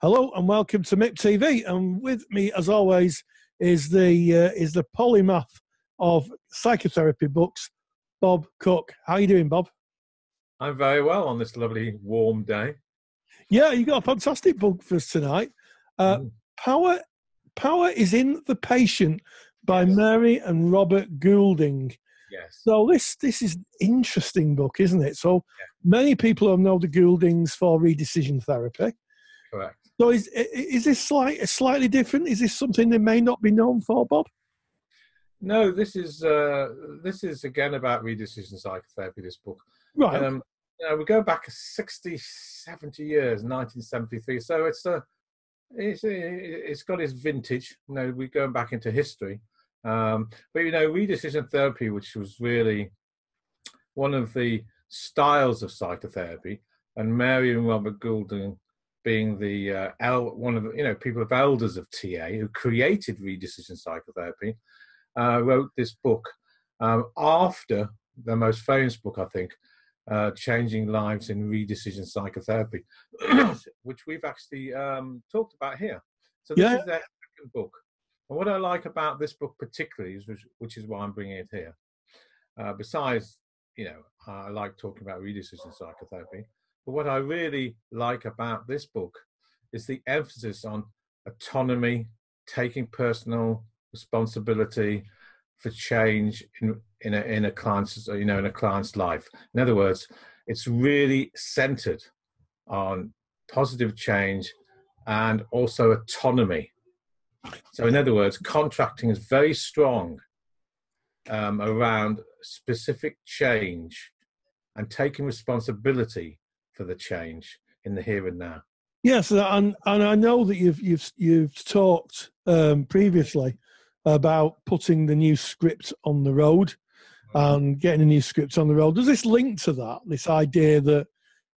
Hello and welcome to MIP TV. And with me, as always, is the uh, is the polymath of psychotherapy books, Bob Cooke. How are you doing, Bob? I'm very well on this lovely warm day. Yeah, you got a fantastic book for us tonight. Uh, mm. Power Power is in the Patient by yes. Mary and Robert Goulding. Yes. So this this is interesting book, isn't it? So yeah. many people know the Gouldings for redecision therapy. Correct. So is is this slight, slightly different? Is this something they may not be known for, Bob? No, this is uh, this is again about redecision psychotherapy. This book, right? Um, we go back 60, 70 years, 1973. So it's a it's it's got its vintage. You know, we're going back into history. Um, but you know, redecision therapy, which was really one of the styles of psychotherapy, and Mary and Robert Goulding being the uh, el- one of the you know people of elders of TA who created redecision psychotherapy, uh, wrote this book um, after the most famous book, I think, uh, Changing Lives in Redecision Psychotherapy, which we've actually um, talked about here. So this yeah. is their second book. And what I like about this book particularly is, which, which is why I'm bringing it here. Uh, besides, you know, I like talking about redecision psychotherapy. But what I really like about this book is the emphasis on autonomy, taking personal responsibility for change in in a in a client's you know in a client's life. In other words, it's really centered on positive change and also autonomy. So, in other words, contracting is very strong um, around specific change and taking responsibility for the change in the here and now. Yes, and and I know that you've you've you've talked um, previously about putting the new script on the road and getting a new script on the road. Does this link to that? This idea that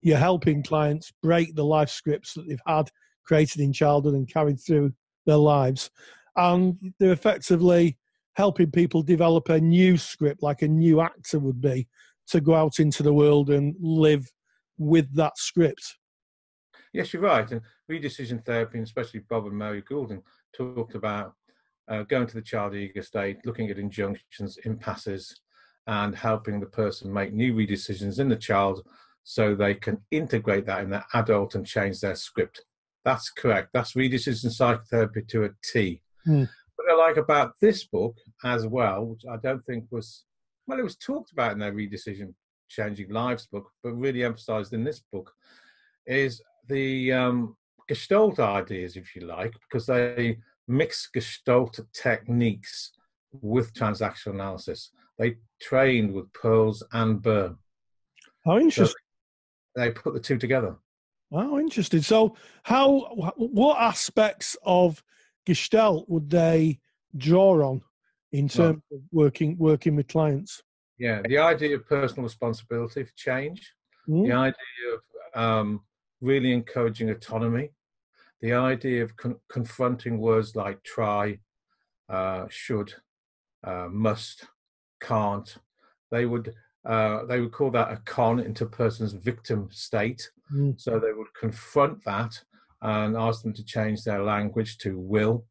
you're helping clients break the life scripts that they've had created in childhood and carried through their lives, and they're effectively helping people develop a new script, like a new actor would be, to go out into the world and live with that script. Yes, you're right. And redecision therapy, and especially Bob and Mary Goulding, talked about uh, going to the child ego state, looking at injunctions, impasses, and helping the person make new redecisions in the child so they can integrate that in their adult and change their script. That's correct. That's redecision psychotherapy to a T. Mm. What I like about this book as well, which I don't think was, well, it was talked about in their redecision changing lives book, but really emphasized in this book, is the um, Gestalt ideas, if you like, because they mix Gestalt techniques with transactional analysis. They trained with Perls and Berne. How interesting. So they put the two together. Oh, interesting. So, how, what aspects of Gestalt would they draw on in terms well, of working working with clients? Yeah, the idea of personal responsibility for change, mm. the idea of um, really encouraging autonomy, the idea of con- confronting words like try, uh, should, uh, must, can't. They would uh, they would call that a con into a person's victim state. Mm. So they would confront that and ask them to change their language to will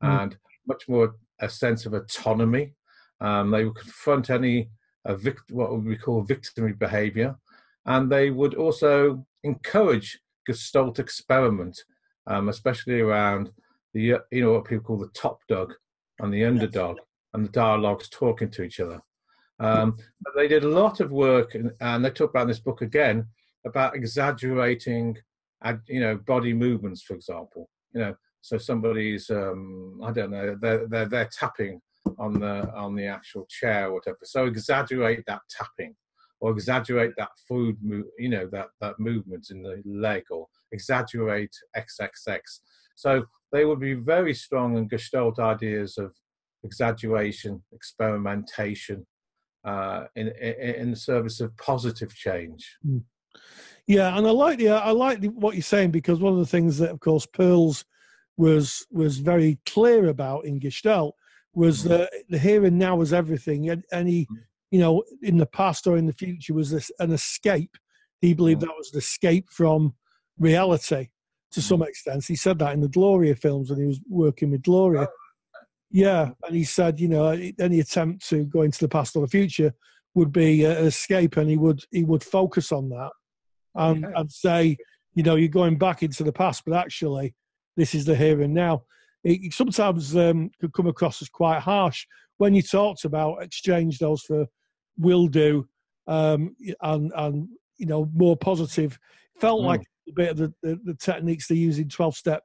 mm. and much more a sense of autonomy. Um, they would confront any a vict- what we call victimary behavior, and they would also encourage Gestalt experiment, um, especially around the you know what people call the top dog and the underdog, yes. and the dialogues talking to each other. Um, but they did a lot of work, and, and they talk about in this book again about exaggerating, you know, body movements, for example. You know, so somebody's um, I don't know, they're, they're they're tapping on the on the actual chair or whatever. So exaggerate that tapping, or exaggerate that food, move, you know, that that movement in the leg, or exaggerate XXX. So they would be very strong in Gestalt ideas of exaggeration, experimentation, uh, in, in, in the service of positive change. Mm. Yeah, and I like the I like the, what you're saying because one of the things that, of course, Perls was was very clear about in Gestalt was that the here and now was everything. And any, you know, in the past or in the future was this an escape. He believed that was an escape from reality. to some mm. extent. He said that in the Gloria films when he was working with Gloria. Yeah, and he said, you know, any attempt to go into the past or the future would be an escape, and he would he would focus on that and, okay. and say, you know, you're going back into the past, but actually, this is the here and now. It sometimes um, could come across as quite harsh when you talked about exchange those for will do um, and and you know more positive. Felt mm. like a bit of the, the, the techniques they use in twelve step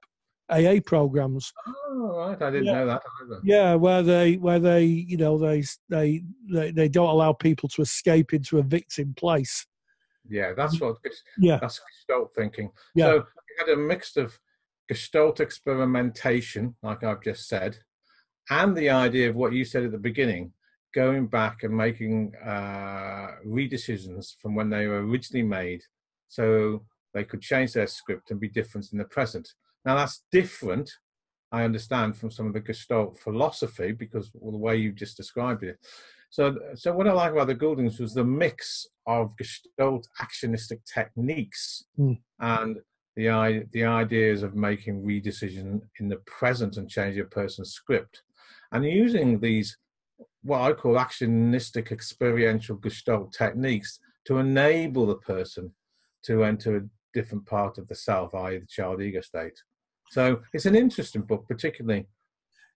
AA programs. Oh, right. I didn't yeah. know that either. Yeah, where they where they you know they they they, they don't allow people to escape into a victim place. Yeah, that's what. Yeah, that's Gestalt thinking. Yeah. So we had a mix of Gestalt experimentation, like I've just said, and the idea of what you said at the beginning, going back and making uh, redecisions from when they were originally made, so they could change their script and be different in the present. Now that's different, I understand, from some of the Gestalt philosophy because well, the way you just described it. So, so what I like about the Gouldings was the mix of Gestalt actionistic techniques mm. and the the ideas of making redecision in the present and changing a person's script, and using these what I call actionistic experiential Gestalt techniques to enable the person to enter a different part of the self, i.e., the child ego state. So it's an interesting book, particularly.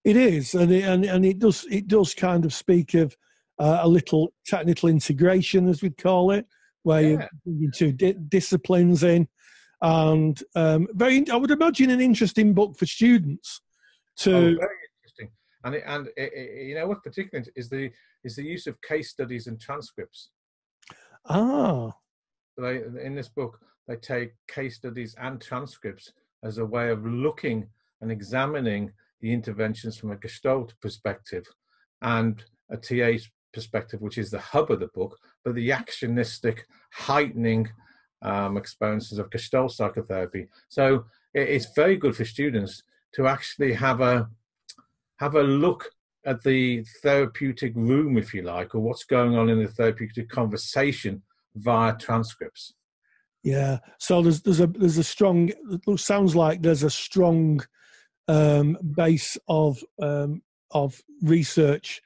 It is, and it, and, and it does it does kind of speak of uh, a little technical integration, as we call it, where yeah. you two di- disciplines in, and um, very. I would imagine an interesting book for students. To oh, very interesting, and it, and it, it, you know what's particularly is the is the use of case studies and transcripts. Ah. So they, in this book, they take case studies and transcripts as a way of looking and examining the interventions from a Gestalt perspective and a TA perspective, which is the hub of the book, but the actionistic heightening um, experiences of Gestalt psychotherapy. So it's very good for students to actually have a have a look at the therapeutic room, if you like, or what's going on in the therapeutic conversation via transcripts. Yeah. So there's there's a there's a strong. It sounds like there's a strong um, base of um, of research,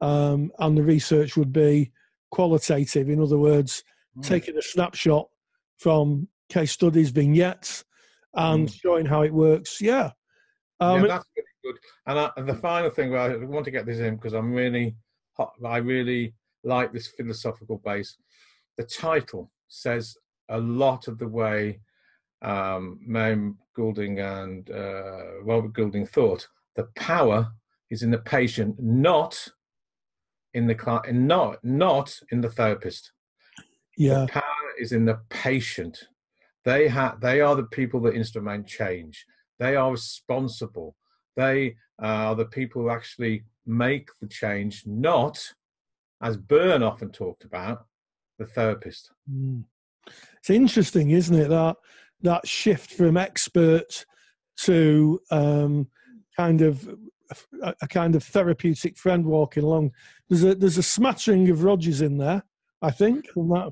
um, and the research would be qualitative. In other words, mm. taking a snapshot from case studies, vignettes, and mm. showing how it works. Yeah. Um, yeah, that's really good. And, I, and the final thing, I want to get this in because I'm really, I really like this philosophical base. The title says a lot of the way um, Miriam Goulding and uh, Robert Goulding thought. The power is in the patient, not in the client, not not in the therapist. Yeah, the power is in the patient. They have they are the people that instrument change. They are responsible. They are the people who actually make the change, not, as Berne often talked about, the therapist. Mm. It's interesting, isn't it, that that shift from expert to um, kind of a, a, kind of therapeutic friend walking along. There's a there's a smattering of Rogers in there, I think, from that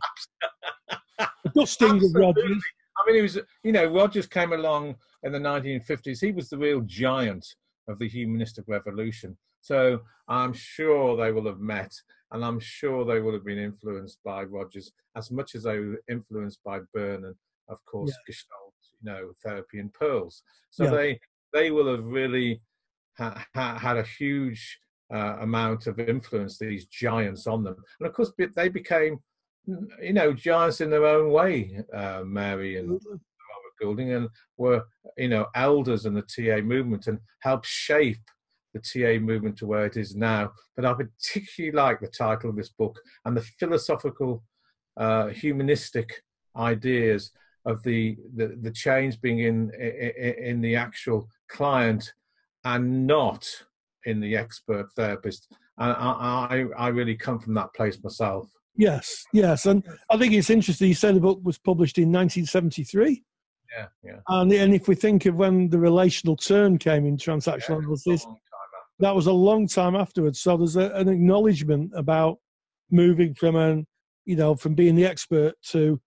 dusting of Rogers. I mean, he was, you know, Rogers came along in the 1950s. He was the real giant of the humanistic revolution. So I'm sure they will have met and I'm sure they will have been influenced by Rogers as much as they were influenced by Berne and, of course, yeah. Gestalt, you know, therapy and Perls. So yeah. they they will have really ha- ha- had a huge uh, amount of influence these giants on them, and of course they became, you know, giants in their own way. Uh, Mary and Robert Goulding and were, you know, elders in the TA movement and helped shape the TA movement to where it is now. But I particularly like the title of this book and the philosophical, uh, humanistic ideas of the, the, the change being in, in, in the actual client and not in the expert therapist. And I, I, I really come from that place myself. Yes, yes, and I think it's interesting. You said the book was published in 1973. Yeah, yeah. And and if we think of when the relational turn came in transactional yeah, analysis, that was a long time afterwards. So there's a, an acknowledgement about moving from an, you know, from being the expert to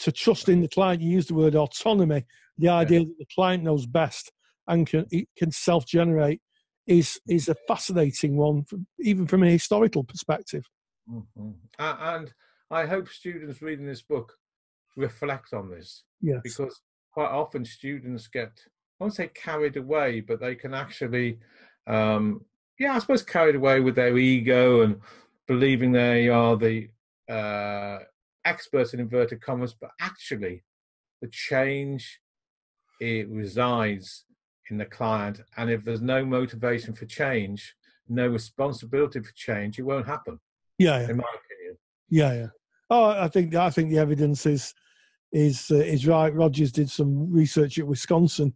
to trust in the client. You use the word autonomy. The idea yeah. that the client knows best and can can self generate is is a fascinating one, from, even from a historical perspective. Mm-hmm. And I hope students reading this book reflect on this. Yes. Because quite often students get, I won't say carried away, but they can actually, um, yeah, I suppose carried away with their ego and believing they are the uh, experts in inverted commas, but actually the change it resides in the client. And if there's no motivation for change, no responsibility for change, it won't happen. Yeah, yeah. in my opinion. Yeah, yeah. Oh, I think I think the evidence is is uh, is right. Rogers did some research at Wisconsin,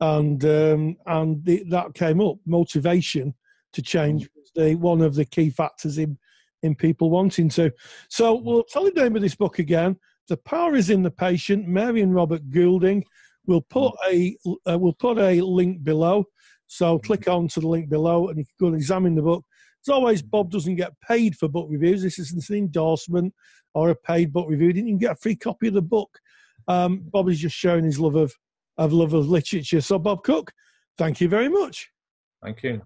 and um, and the, that came up. Motivation to change mm. was the one of the key factors in in people wanting to. So we'll tell the name of this book again. The power is in the patient. Mary and Robert Goulding. We'll put a uh, we'll put a link below. So click on to the link below, and you can go and examine the book. As always, Bob doesn't get paid for book reviews. This isn't an endorsement or a paid book review. You didn't even get a free copy of the book. Um, Bob is just showing his love of, of love of literature. So, Bob Cooke, thank you very much. Thank you.